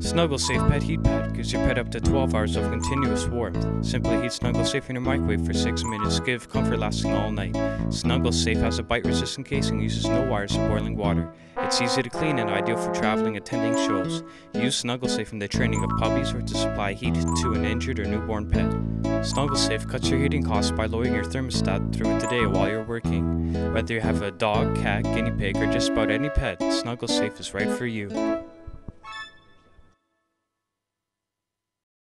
Snuggle Safe Pet Heat Pad gives your pet up to 12 hours of continuous warmth. Simply heat Snuggle Safe in your microwave for 6 minutes, give comfort lasting all night. Snuggle Safe has a bite resistant casing, uses no wires or boiling water. It's easy to clean and ideal for traveling, attending shows. Use Snuggle Safe in the training of puppies or to supply heat to an injured or newborn pet. Snuggle Safe cuts your heating costs by lowering your thermostat throughout the day while you're working. Whether you have a dog, cat, guinea pig, or just about any pet, Snuggle Safe is right for you.